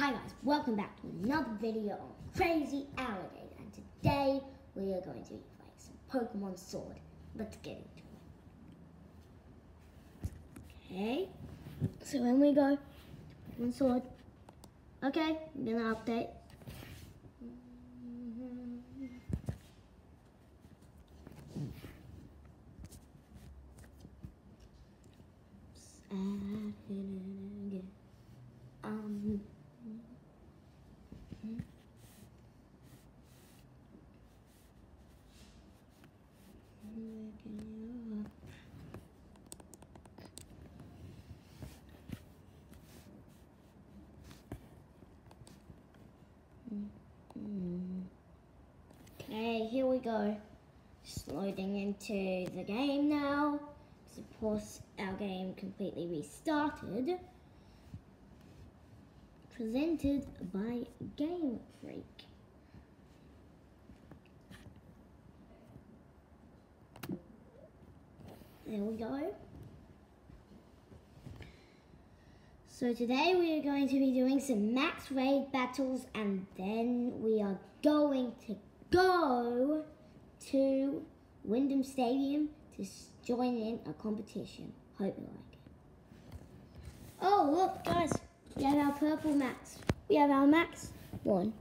Hi guys, welcome back to another video on Crazy Alligator. And today we are going to be playing some Pokemon Sword. Let's get into it. Okay, so when we go Pokemon Sword, okay, I'm gonna update. Um, Okay, here we go. Just loading into the game now. Of course, our game completely restarted. Presented by Game Freak. There we go. So today we are going to be doing some max raid battles and then we are going to go to Wyndon Stadium to join in a competition. Hope you like it. Oh look guys, we have our purple max. We have our max one.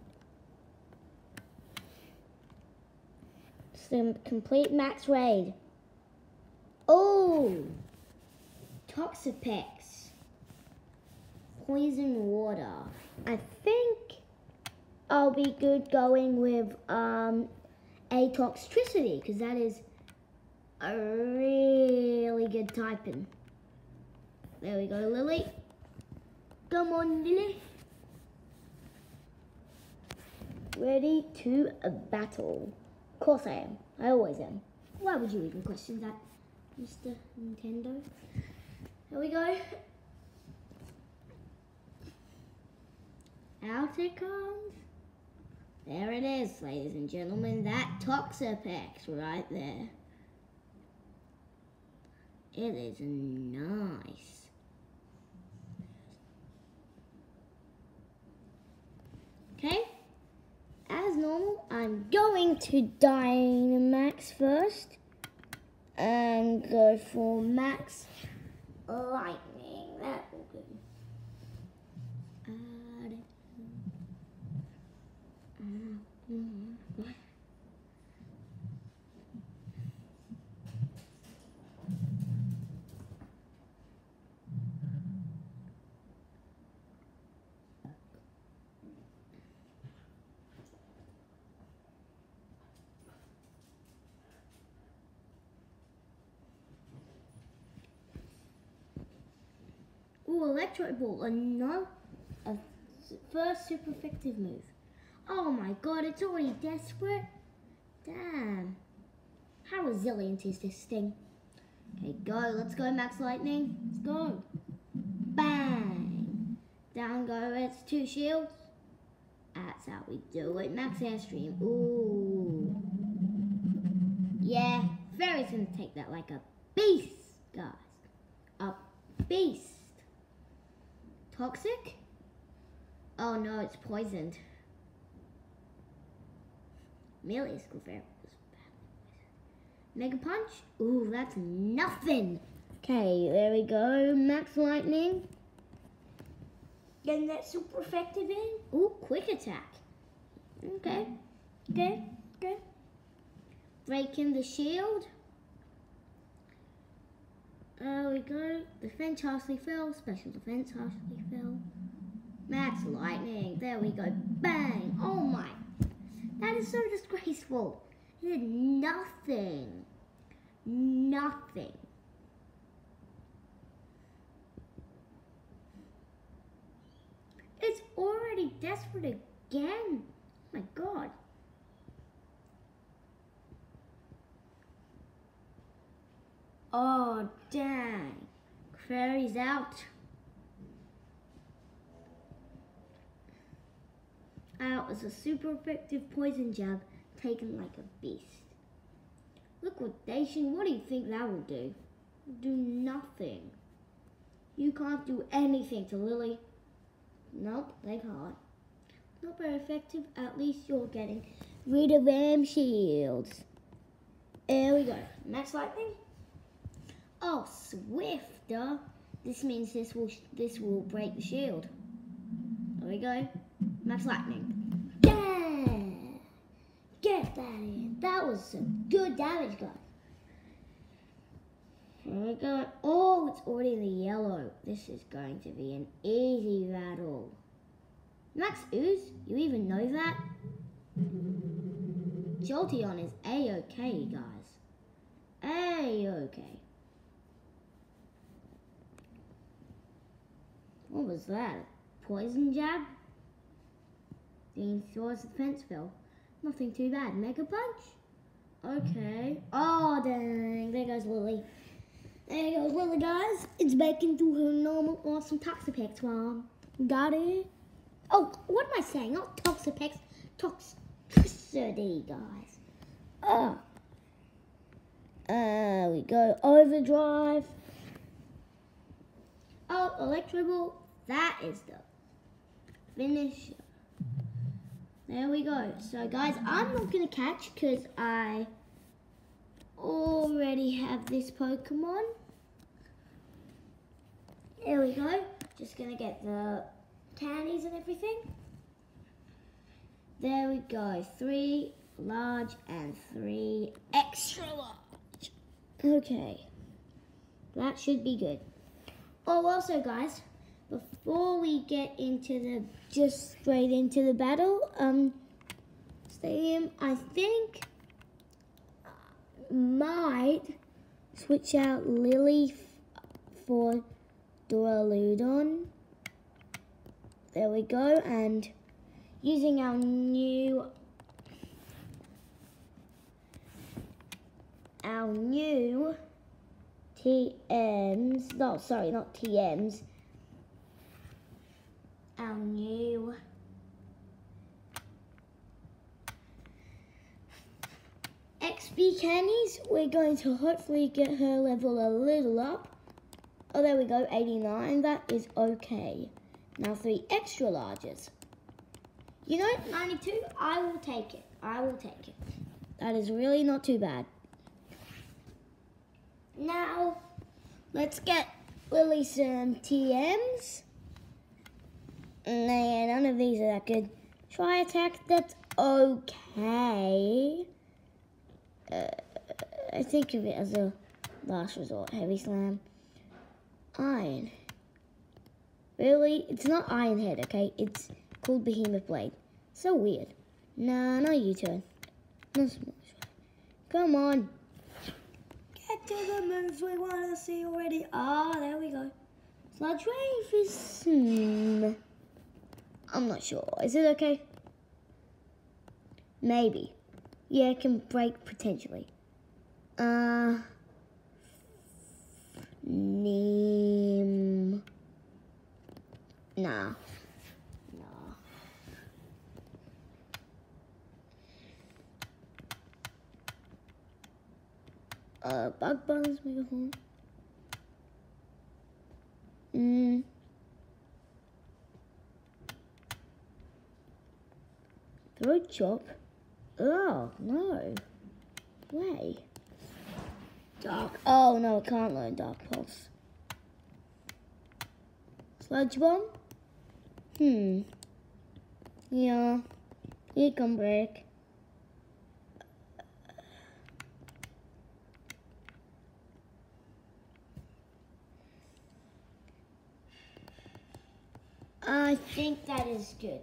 It's the complete max raid. Oh! Toxapex. Poison water. I think I'll be good going with um, Toxtricity because that is a really good typing. There we go, Lily. Come on, Lily. Ready to battle. Of course I am. I always am. Why would you even question that? Mr. Nintendo. Here we go. Out it comes. There it is, ladies and gentlemen. That Toxapex right there. It is nice. Okay. As normal, I'm going to Dynamax first and go for max lightning. That will Ooh, Electro Ball, another first super effective move. Oh my god, it's already desperate. Damn. How resilient is this thing? Okay, go. Let's go, Max Lightning. Let's go. Bang. Down go. It's two shields. That's how we do it. Max Airstream. Ooh. Yeah, Fairy's gonna take that like a beast, guys. A beast. Toxic? Oh no, it's poisoned. Melee school fair. Mega Punch? Ooh, that's nothing. Okay, there we go. Max Lightning. Getting that super effective in. Ooh, Quick Attack. Okay, okay, okay. Breaking the shield. There we go. Defense harshly fell. Special defense harshly fell. Max lightning. There we go. Bang. Oh my. That is so disgraceful. He did nothing. Nothing. It's already desperate again. Oh my god. Oh, dang. Query's out. Out was a super effective poison jab taken like a beast. Liquidation, what do you think that will do? Do nothing. You can't do anything to Lily. Nope, they can't. Not very effective. At least you're getting rid of them shields. There we go. Max lightning. Oh, swifter. This means this will this will break the shield. There we go. Max lightning. Yeah! Get that in. That was some good damage, guys. Oh Here we go. Oh, it's already the yellow. This is going to be an easy battle. Max Ooze, you even know that? Jolteon is A-okay, guys. A-okay. What was that? Poison jab? Being towards the fence fell. Nothing too bad. Mega punch? Okay. Oh, dang. There goes Lily. There goes Lily, guys. It's back into her normal awesome Toxapex form. Got it? Oh, what am I saying? Not Toxapex. Toxtricity, guys. Oh. Uh, we go overdrive. Oh, electro ball. That is the finish. There we go. So guys, I'm not going to catch because I already have this Pokemon. There we go. Just going to get the candies and everything. There we go. Three large and three extra large. Okay. That should be good. Oh, also guys, before we get into the just straight into the battle um stadium i think might switch out lily for Duraludon. There we go, and using our new our new TMs, no, sorry, not TMs, our new XP candies. We're going to hopefully get her level a little up. Oh, there we go, 89. That is okay. Now three extra larges. You know, 92, I will take it. I will take it. That is really not too bad. Now, let's get Lily some TMs. Nah, none of these are that good. Tri Attack, that's okay. Uh, I think of it as a last resort. Heavy slam. Iron. Really? It's not Iron Head, okay? It's called Behemoth Blade. So weird. Nah, not you turn. No Come on. Get to the moves we want to see already. Ah, oh, there we go. Sludge Wave is... Hmm. I'm not sure. Is it okay? Maybe. Yeah, it can break potentially. Uh, name. Nah. Uh, bug bugs, megaphone. Hmm. Throat chop? Oh, no. Way. Dark. Oh, no, I can't learn Dark Pulse. Sludge Bomb? Hmm. Yeah. It can break. I think that is good.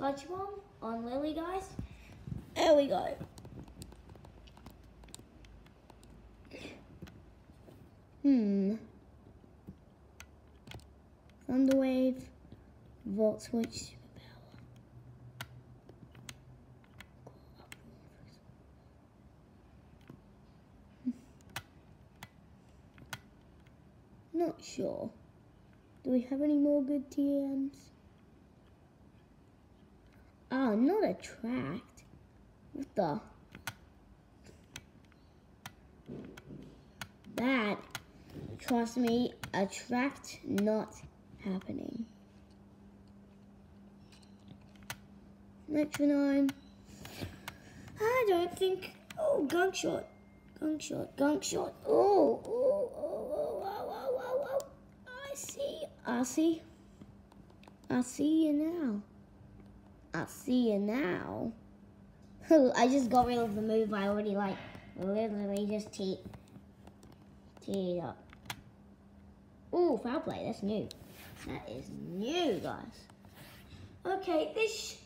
Sludge Bomb on Lily, guys. There we go. Hmm. Thunderwave, Volt Switch, Not sure. Do we have any more good TMs? Oh, not attract. What the? That, trust me, attract not happening. Metronome. I don't think. Oh, gunk shot. Gunk shot. Gunk shot. Oh, oh, oh, oh, oh, oh, oh, oh. I see. I see. I see you now. I see you now. I just got rid of the move I already like literally just teed teed up. Ooh, foul play, that's new. That is new, guys. Okay, this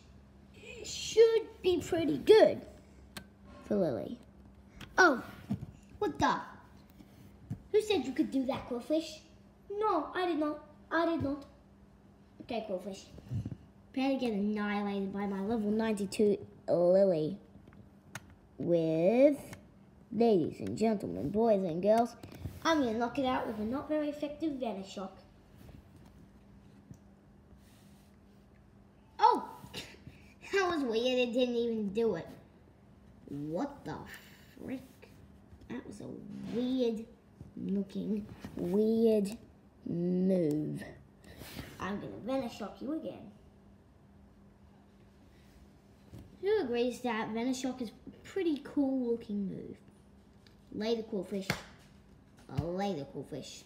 sh should be pretty good for Lily. Oh, what the? Who said you could do that, Qwilfish? No, I did not. I did not. Okay, Qwilfish. Prepare to get annihilated by my level 92 Lily. With, ladies and gentlemen, boys and girls, I'm going to knock it out with a not very effective Venoshock. Oh! That was weird, it didn't even do it. What the frick? That was a weird looking, weird move. I'm gonna Venoshock you again. Who agrees that Venoshock is a pretty cool looking move? Lay the Qwilfish. Lay the Qwilfish.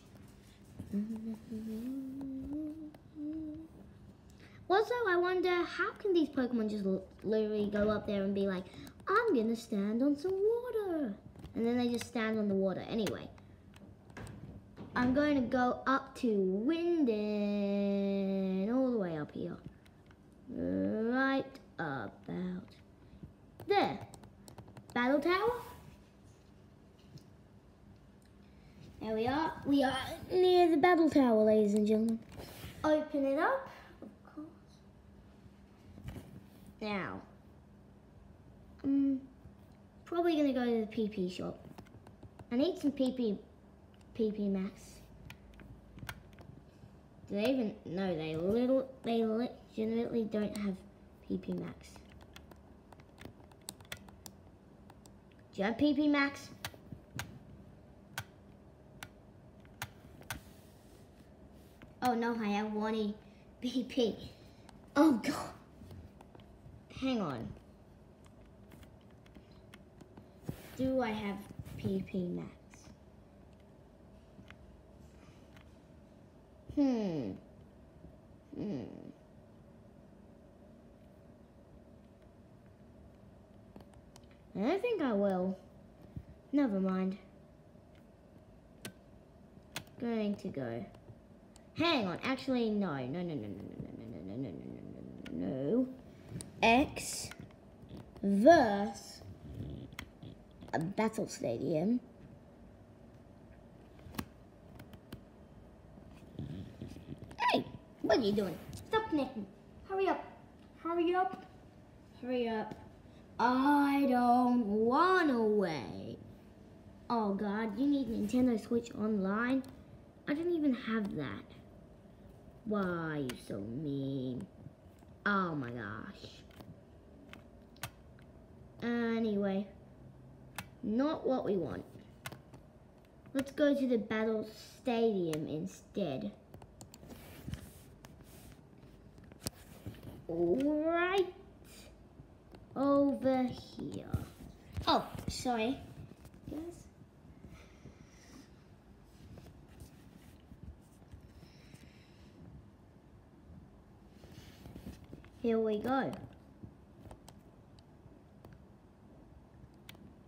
Also, I wonder how can these Pokemon just literally go up there and be like, I'm gonna stand on some water. And then they just stand on the water. Anyway, I'm going to go up to Wyndon, all the way up here. Right about there. Battle tower. There we are. We are near the battle tower, ladies and gentlemen. Open it up, of course. Now, I'm probably going to go to the PP shop. I need some PP, PP Max. Do they even, no, they little, they legitimately don't have PP Max. Do you have PP Max? Oh no, I have one BP. Oh god. Hang on. Do I have PP Max? Hmm. Hmm. I think I will. Never mind. Going to go. Hang on, actually no. No, no, no, no, no, no, no, no, no, no, no, no. X verse a battle stadium. Hey, what are you doing? Stop connecting. Hurry up. Hurry up. Hurry up. I don't wanna wait. Oh god, you need Nintendo Switch Online? I don't even have that. Why are you so mean? Oh my gosh. Anyway, not what we want. Let's go to the Battle Stadium instead. Alright over here. Oh, sorry. Yes. Here we go.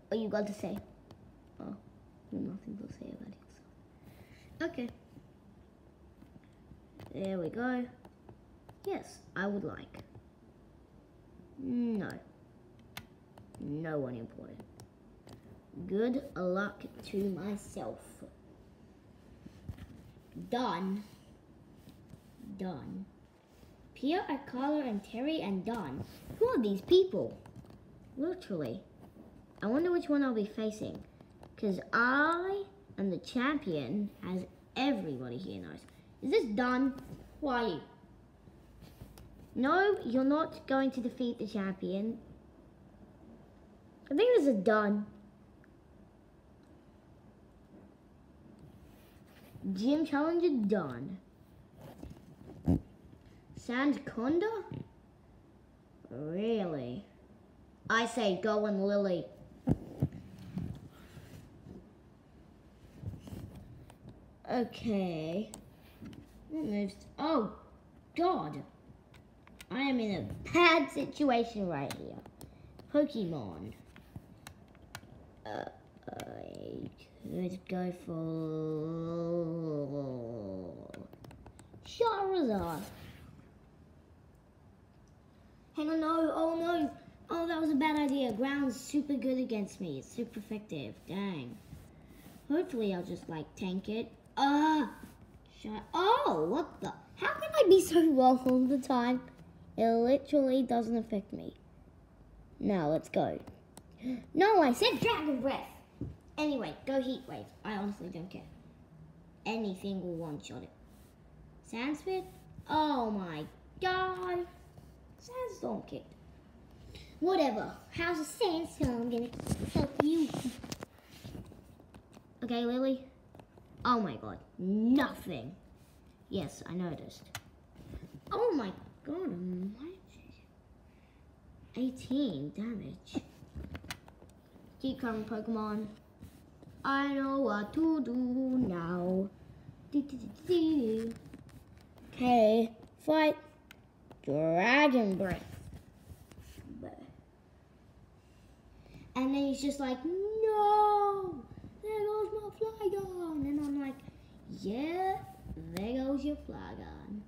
What you got to say? Oh, nothing to say about yourself. Okay. There we go. Yes, I would like. No no one important. Good luck to myself. Done. Done. Pierre, Carla, and Terry, and Don. Who are these people? Literally. I wonder which one I'll be facing. Because I am the champion, as everybody here knows. Is this done? Why are you? No, you're not going to defeat the champion. I think this is done. Gym challenge is done. Sandaconda? Really? I say go and Lily. Okay. Oh, God. I am in a bad situation right here. Pokemon. Uh, I could go for Charizard. Hang on, no, oh no. Oh, that was a bad idea. Ground's super good against me. It's super effective. Dang. Hopefully I'll just like tank it. Ah! Shut Oh, what the? How can I be so wrong all the time? It literally doesn't affect me. Now, let's go. No, I said Dragon Breath. Anyway, go Heat Wave. I honestly don't care. Anything will one-shot it. Sandspit? Oh my god. Sandstorm kicked. Whatever. How's a sandstorm gonna help you? Okay, Lily. Oh my god. Nothing. Yes, I noticed. Oh my god, 18 damage. Keep coming, Pokemon. I know what to do now. Okay, fight. Dragon Breath. And then he's just like, no, there goes my Flygon. And I'm like, yeah, there goes your Flygon.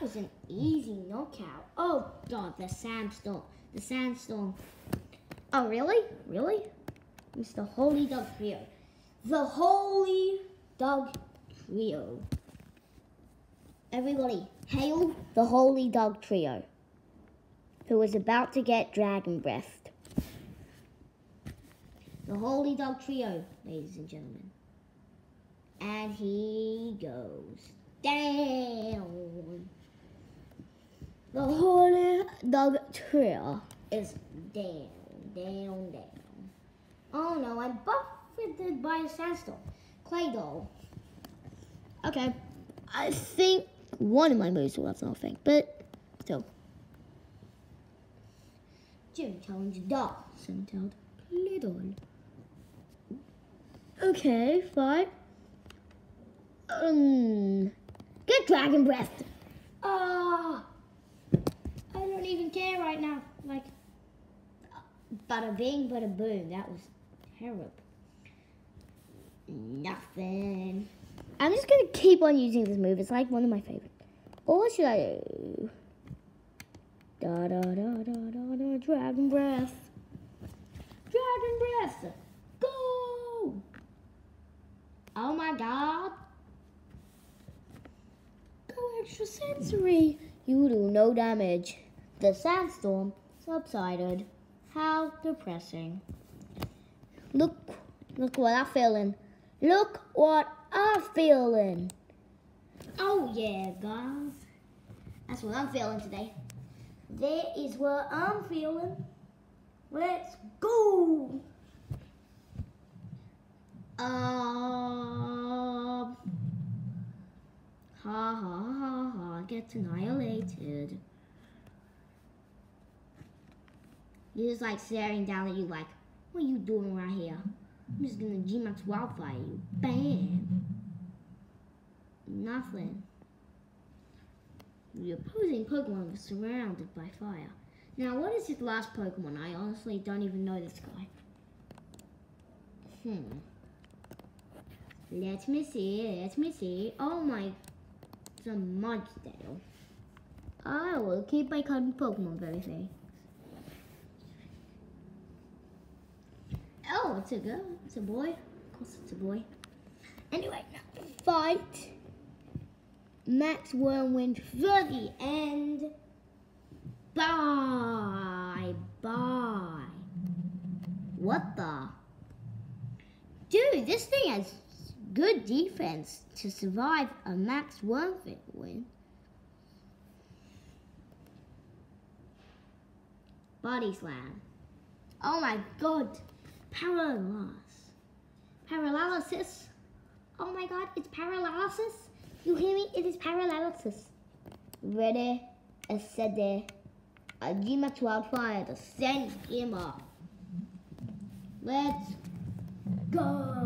Was an easy knockout. Oh god, the sandstorm. The sandstorm. Oh really? Really? The Holy Dog Trio. The Holy Dog Trio. Everybody, hail the Holy Dog Trio, who is about to get Dragon Breath. The Holy Dog Trio, ladies and gentlemen. And he goes down. The Holy Dog trail is down, down, down. Oh no, I'm buffeted by a sandstorm. Claydol. Okay, I think one of my moves will have nothing, but still. Gym challenge dog, Sentold Claydol. Okay, fine. Um, get Dragon Breath. Ah, I don't even care right now. Like, bada bing, bada boom. That was terrible. Nothing. I'm just gonna keep on using this move. It's like one of my favorites. Or should I do? Da da da da da da. Dragon breath. Dragon breath. Go. Oh my god. Go extrasensory. You do no damage. The sandstorm subsided. How depressing. Look, look what I'm feeling. Look what I'm feeling. Oh yeah, guys. That's what I'm feeling today. That is what I'm feeling. Let's go. Um. Ha ha ha ha. Gets annihilated. He's just like staring down at you like, what are you doing right here? I'm just gonna G-Max Wildfire you. Bam! Nothing. The opposing Pokemon was surrounded by fire. Now, what is his last Pokemon? I honestly don't even know this guy. Hmm. Let me see, let me see. Oh my, it's a Mudsdale. I will keep my current Pokemon very safe. It's a girl. It's a boy. Of course it's a boy. Anyway, fight. Max Whirlwind for the end. Bye. Bye. What the? Dude, this thing has good defense to survive a Max Whirlwind win. Body Slam. Oh my god. Paralysis. Paralysis. Oh my god, it's paralysis. You hear me? It is paralysis. Ready, a steady. Ajima Wildfire to send him off. Let's go.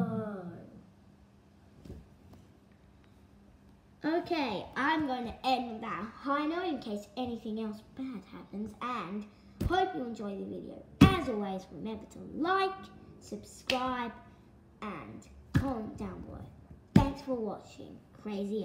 Okay, I'm going to end that high note in case anything else bad happens and hope you enjoy the video. As always, remember to like, subscribe and comment down below. Thanks for watching. Crazy